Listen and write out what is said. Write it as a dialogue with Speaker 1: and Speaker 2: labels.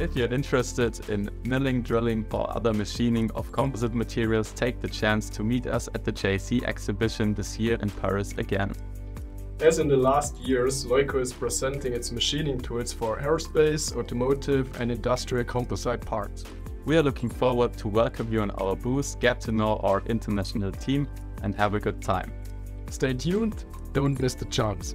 Speaker 1: If you're interested in milling, drilling, or other machining of composite materials, take the chance to meet us at the JEC exhibition this year in Paris again.
Speaker 2: As in the last years, Leuco is presenting its machining tools for aerospace, automotive, and industrial composite parts.
Speaker 1: We are looking forward to welcome you on our booth, get to know our international team, and have a good time.
Speaker 2: Stay tuned, don't miss the chance.